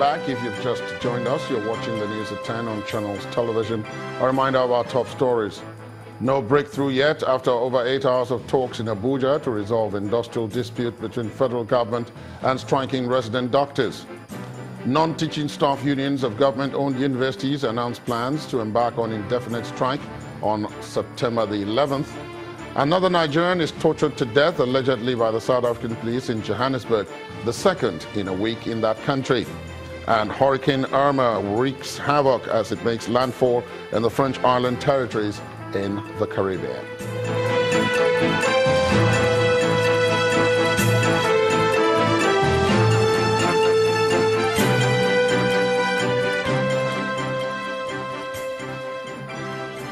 back. If you've just joined us, you're watching the news at 10 on Channels Television. A reminder of our top stories. No breakthrough yet after over eight hours of talks in Abuja to resolve industrial dispute between federal government and striking resident doctors. Non-teaching staff unions of government-owned universities announced plans to embark on indefinite strike on September the 11th. Another Nigerian is tortured to death allegedly by the South African police in Johannesburg, the second in a week in that country. And Hurricane Irma wreaks havoc as it makes landfall in the French island territories in the Caribbean.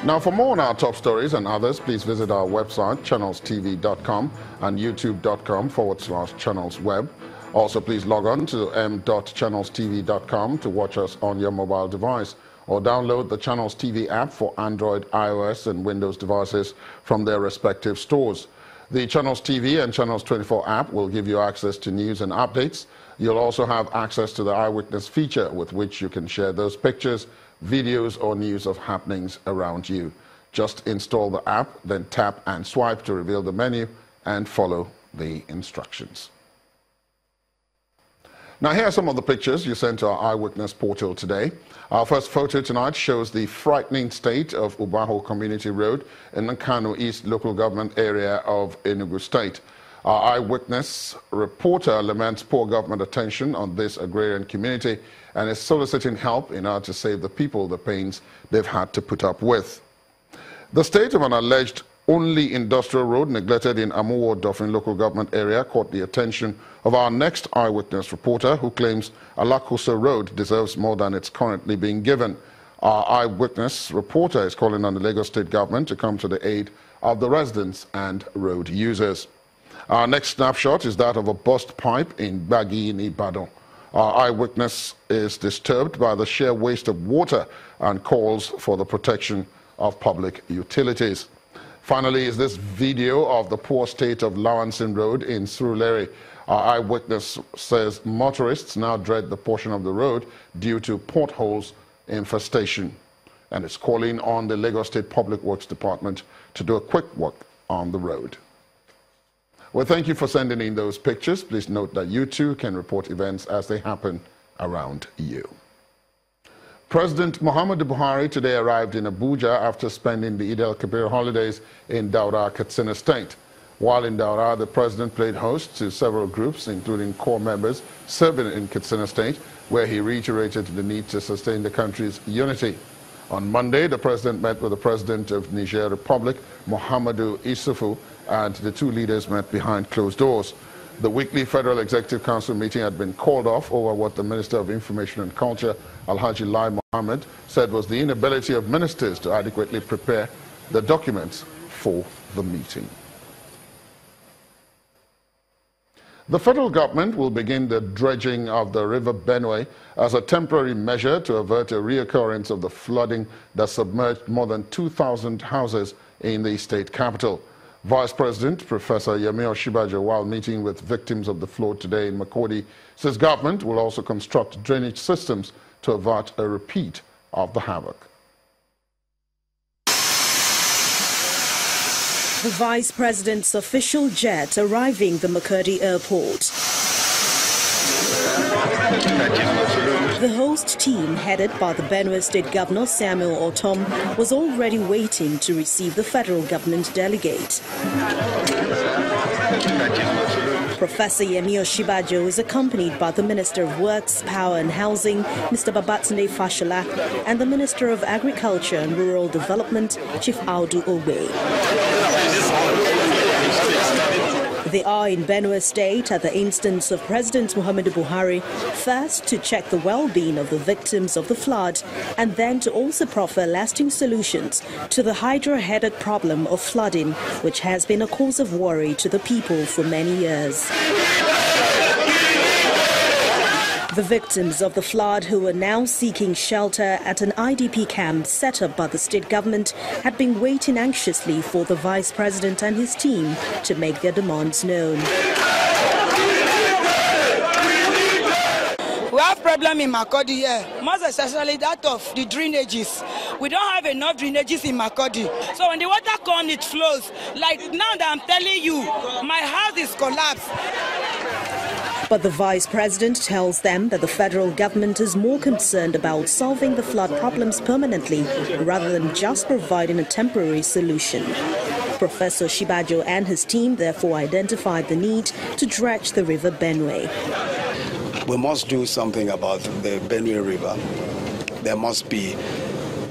Now, for more on our top stories and others, please visit our website, channelstv.com and youtube.com forward slash channelsweb. Also, please log on to m.channelstv.com to watch us on your mobile device or download the Channels TV app for Android, iOS, and Windows devices from their respective stores. The Channels TV and Channels 24 app will give you access to news and updates. You'll also have access to the Eyewitness feature with which you can share those pictures, videos or news of happenings around you. Just install the app, then tap and swipe to reveal the menu and follow the instructions. Now, here are some of the pictures you sent to our eyewitness portal today. Our first photo tonight shows the frightening state of Ubaho Community Road in the Nkanu East local government area of Enugu State. Our eyewitness reporter laments poor government attention on this agrarian community and is soliciting help in order to save the people the pains they've had to put up with. The state of an alleged only industrial road neglected in Amuwo Odofin local government area caught the attention of our next eyewitness reporter who claims Alakusa Road deserves more than it's currently being given. Our eyewitness reporter is calling on the Lagos state government to come to the aid of the residents and road users. Our next snapshot is that of a burst pipe in Bagi in Ibadan. Our eyewitness is disturbed by the sheer waste of water and calls for the protection of public utilities. Finally, is this video of the poor state of Lawanson Road in Surulere. Our eyewitness says motorists now dread the portion of the road due to potholes infestation and is calling on the Lagos State Public Works Department to do a quick work on the road. Well, thank you for sending in those pictures. Please note that you too can report events as they happen around you. President Muhammadu Buhari today arrived in Abuja after spending the Eid al-Kabir holidays in Daura, Katsina State. While in Daura, the president played host to several groups, including corps members serving in Katsina State, where he reiterated the need to sustain the country's unity. On Monday, the president met with the president of Niger Republic, Mahamadou Issoufou, and the two leaders met behind closed doors. The weekly Federal Executive Council meeting had been called off over what the Minister of Information and Culture, Alhaji Lai Mohammed, said was the inability of ministers to adequately prepare the documents for the meeting. The federal government will begin the dredging of the River Benue as a temporary measure to avert a reoccurrence of the flooding that submerged more than 2,000 houses in the state capital. Vice President Professor Yemi Osinbajo, while meeting with victims of the flood today in Makurdi, says government will also construct drainage systems to avert a repeat of the havoc. The Vice President's official jet arriving the Makurdi airport. The host team, headed by the Benue State Governor Samuel Ortom, was already waiting to receive the federal government delegate. Professor Yemi Osinbajo is accompanied by the Minister of Works, Power and Housing, Mr. Babatunde Fashola, and the Minister of Agriculture and Rural Development, Chief Audu Ogbeh. They are in Benue State at the instance of President Muhammadu Buhari, first to check the well-being of the victims of the flood and then to also proffer lasting solutions to the hydro-headed problem of flooding, which has been a cause of worry to the people for many years. The victims of the flood who were now seeking shelter at an IDP camp set up by the state government had been waiting anxiously for the vice president and his team to make their demands known. We have problem in Makurdi here, most especially that of the drainages. We don't have enough drainages in Makurdi. So when the water comes, it flows. Like now that I'm telling you, my house is collapsed. But the vice president tells them that the federal government is more concerned about solving the flood problems permanently rather than just providing a temporary solution. Professor Osinbajo and his team therefore identified the need to dredge the river Benue. We must do something about the Benue River. There must be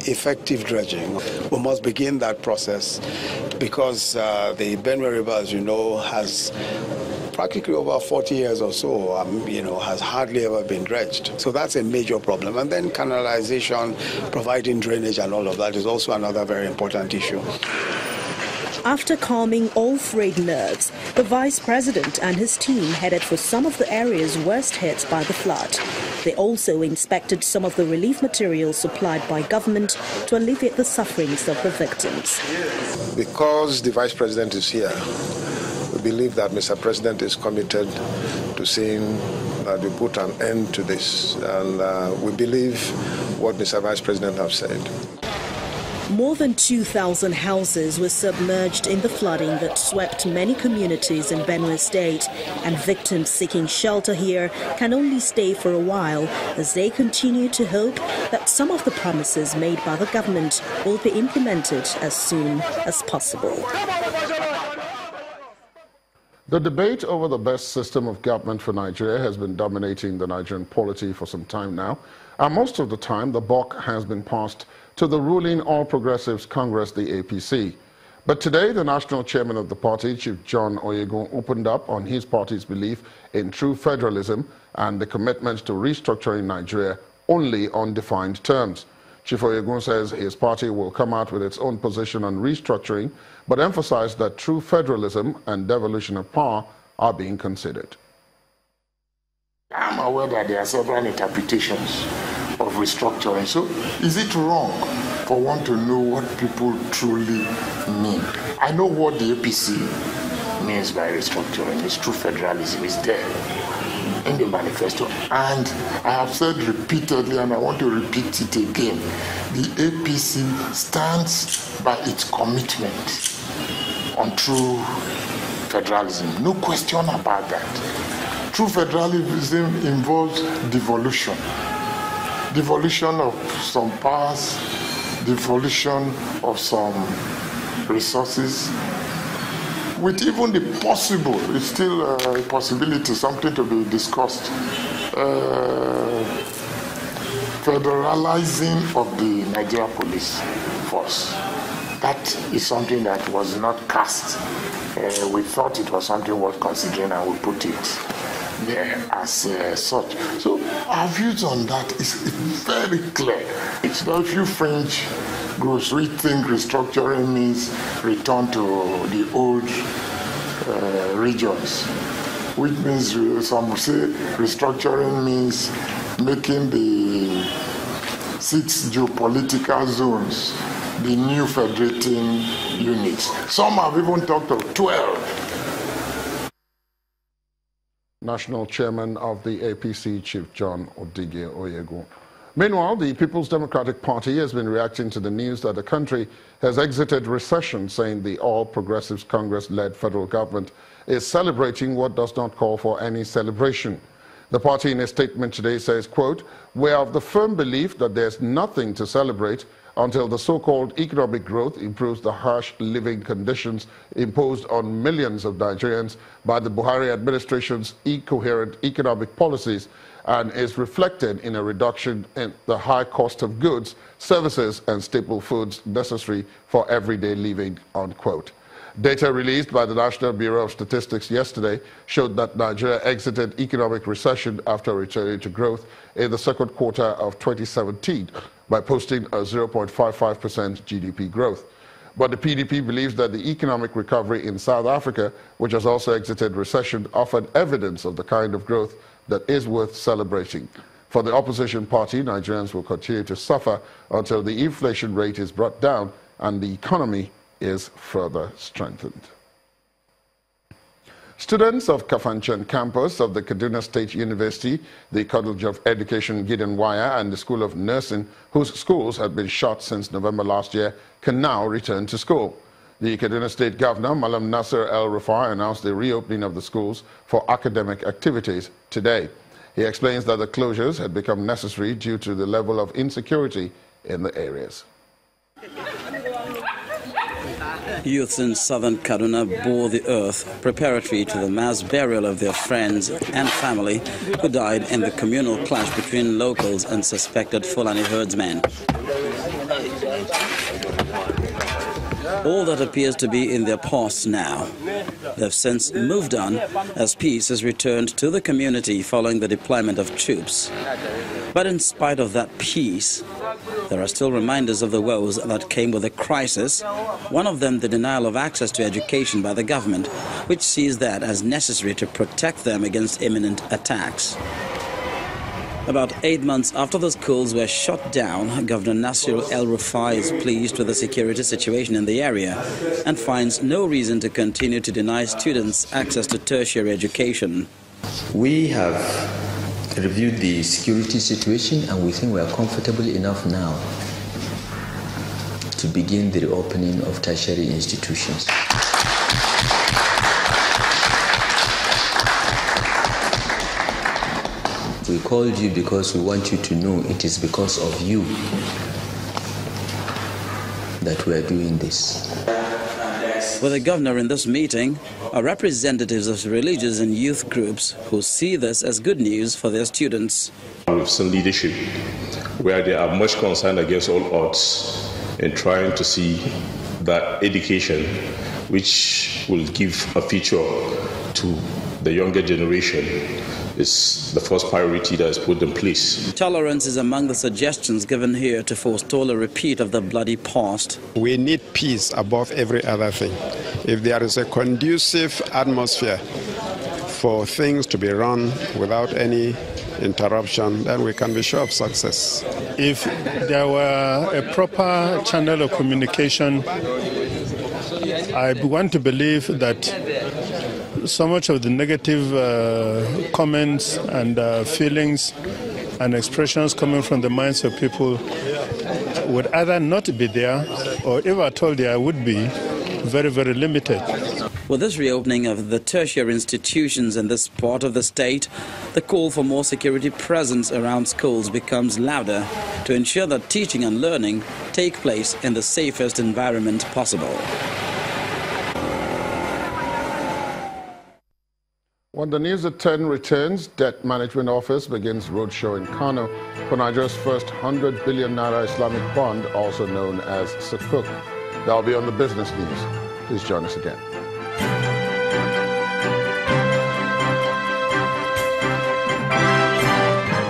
effective dredging. We must begin that process because uh, the Benue River, as you know, has practically over 40 years or so, um, you know, has hardly ever been dredged. So that's a major problem. And then canalization, providing drainage and all of that is also another very important issue. After calming all frayed nerves, the vice president and his team headed for some of the areas worst hit by the flood. They also inspected some of the relief materials supplied by government to alleviate the sufferings of the victims. Because the vice president is here, we believe that Mr. President is committed to seeing that we put an end to this. And uh, we believe what Mr. Vice President has said. More than 2,000 houses were submerged in the flooding that swept many communities in Benue State, and victims seeking shelter here can only stay for a while as they continue to hope that some of the promises made by the government will be implemented as soon as possible. The debate over the best system of government for Nigeria has been dominating the Nigerian polity for some time now, and most of the time the buck has been passed to the ruling All Progressives Congress, the APC. But today, the national chairman of the party, Chief John Oyegun, opened up on his party's belief in true federalism and the commitment to restructuring Nigeria only on defined terms. Chief Oyegun says his party will come out with its own position on restructuring, but emphasized that true federalism and devolution of power are being considered. I'm aware that there are several interpretations of restructuring. So, is it wrong for one to know what people truly mean? I know what the APC means by restructuring. It's true federalism. It's there in the manifesto. And I have said repeatedly, and I want to repeat it again the APC stands by its commitment on true federalism. No question about that. True federalism involves devolution. Devolution of some powers, devolution of some resources, with even the possible, it's still a possibility, something to be discussed, uh, federalizing of the Nigeria police force. That is something that was not cast. Uh, we thought it was something worth considering and we put it there as uh, such. So our views on that is very clear. It's not a few fringe groups. We think restructuring means return to the old uh, regions, which means some say restructuring means making the six geopolitical zones the new federating units. Some have even talked of 12. National Chairman of the APC, Chief John Odigie Oyegun. Meanwhile, the People's Democratic Party has been reacting to the news that the country has exited recession, saying the All Progressives Congress-led federal government is celebrating what does not call for any celebration. The party in a statement today says, quote, we are of the firm belief that there's nothing to celebrate until the so-called economic growth improves the harsh living conditions imposed on millions of Nigerians by the Buhari administration's incoherent economic policies and is reflected in a reduction in the high cost of goods, services, and staple foods necessary for everyday living, unquote. Data released by the National Bureau of Statistics yesterday showed that Nigeria exited economic recession after returning to growth in the second quarter of 2017 by posting a 0.55% GDP growth. But the PDP believes that the economic recovery in South Africa, which has also exited recession, offered evidence of the kind of growth that is worth celebrating. For the opposition party, Nigerians will continue to suffer until the inflation rate is brought down and the economy is further strengthened. Students of Kafanchan campus of the Kaduna State University, the College of Education Gidan Waya, and the School of Nursing, whose schools had been shut since November last year, can now return to school. The Kaduna State Governor, Malam Nasir El Rufai, announced the reopening of the schools for academic activities today. He explains that the closures had become necessary due to the level of insecurity in the areas. Youths in southern Kaduna bore the earth preparatory to the mass burial of their friends and family who died in the communal clash between locals and suspected Fulani herdsmen. All that appears to be in their past now. They've since moved on as peace has returned to the community following the deployment of troops. But in spite of that peace, there are still reminders of the woes that came with the crisis, one of them the denial of access to education by the government, which sees that as necessary to protect them against imminent attacks. About eight months after the schools were shut down, Governor Nasir El Rufai is pleased with the security situation in the area and finds no reason to continue to deny students access to tertiary education. We have reviewed the security situation and we think we are comfortable enough now to begin the reopening of tertiary institutions. We called you because we want you to know it is because of you that we are doing this. With the governor in this meeting are representatives of religious and youth groups who see this as good news for their students. We've seen leadership where they are much concerned against all odds in trying to see that education, which will give a future to the younger generation, is the first priority that is put in place. Tolerance is among the suggestions given here to forestall a repeat of the bloody past. We need peace above every other thing. If there is a conducive atmosphere for things to be run without any interruption, then we can be sure of success. If there were a proper channel of communication, I want to believe that so much of the negative uh, comments and uh, feelings and expressions coming from the minds of people would either not be there or if at all there would be very, very limited. With this reopening of the tertiary institutions in this part of the state, the call for more security presence around schools becomes louder to ensure that teaching and learning take place in the safest environment possible. When the news at 10 returns, Debt Management Office begins roadshow in Kano for Nigeria's first 100 billion naira Islamic bond, also known as Sukuk. That'll be on the business news. Please join us again.